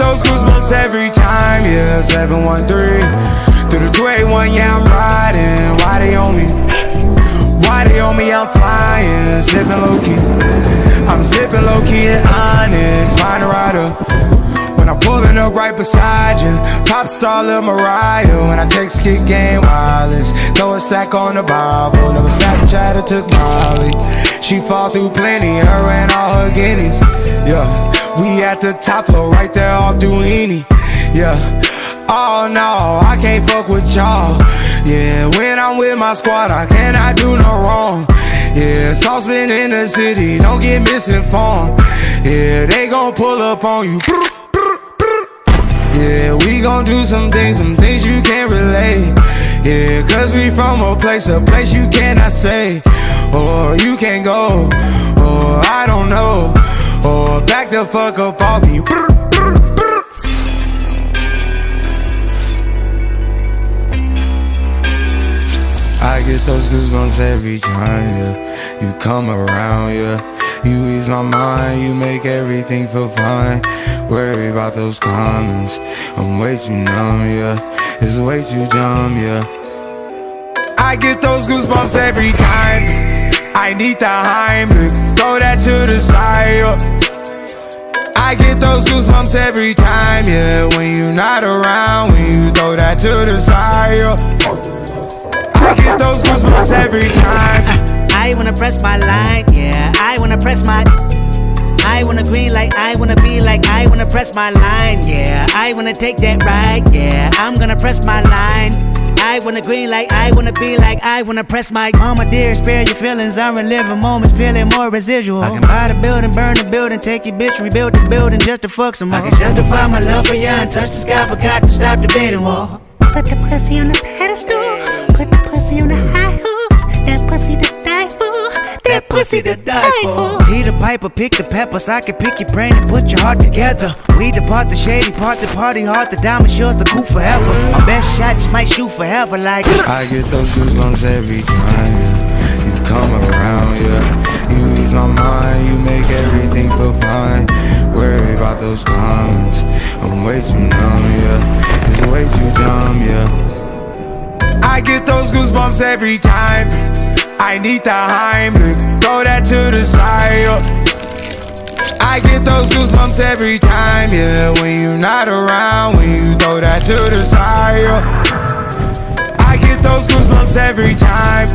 Those goosebumps every time, yeah. 713 through the 281, yeah, I'm riding. Why they on me? Why they on me? I'm flying, sipping low key. I'm sipping low key in Onyx, find a rider. When I'm pulling up right beside you, pop star Lil Mariah. When I text kick game wireless, throw a stack on the Bible. Never Snapchat or took Molly. She fall through plenty, her and all her guineas. Yeah. At the top floor, right there off Dunlavy. Yeah. Oh no, I can't fuck with y'all. Yeah, when I'm with my squad, I cannot do no wrong. Yeah, saucepan in the city, don't get misinformed. Yeah, they gon' pull up on you. Yeah, we gon' do some things, some things you can't relate. Yeah, cause we from a place, a place you cannot stay. Or you can't go, or I don't know. Or back the fuck up off me. Brr, brr, brr. I get those goosebumps every time, yeah. You come around, yeah. You ease my mind, you make everything feel fine. Worry about those comments. I'm way too numb, yeah. It's way too dumb, yeah. I get those goosebumps every time. I need the Heimlich, throw that to the side. Those goosebumps every time, yeah. When you're not around, when you throw that to the side. Yeah. I get those goosebumps every time. I wanna press my line, yeah. I wanna press my. I wanna green like I wanna be like I wanna press my line, yeah. I wanna take that ride, yeah. I'm gonna press my line. I wanna green like I wanna be like I wanna press my mama dear, spare your feelings. I'm reliving moments, feeling more residual. I can buy the building, burn the building, take your bitch, rebuild the building just to fuck some more. I can justify my love for you and touch the sky, forgot to stop the beating wall. Put the pussy on the pedestal. Put the pussy on the high pussy to die for. Peter Piper, pick the peppers. I can pick your brain and put your heart together. We depart the shady parts and party hard. The diamond shows the cool forever. My best shot just might shoot forever. Like I get those goosebumps every time, yeah. You come around, yeah. You ease my mind, you make everything feel fine. Worry about those comments. I'm way too numb, yeah. It's way too dumb, yeah. I get those goosebumps every time. I need the Heimlich, throw that to the side. I get those goosebumps every time, yeah. When you're not around, when you throw that to the side. I get those goosebumps every time.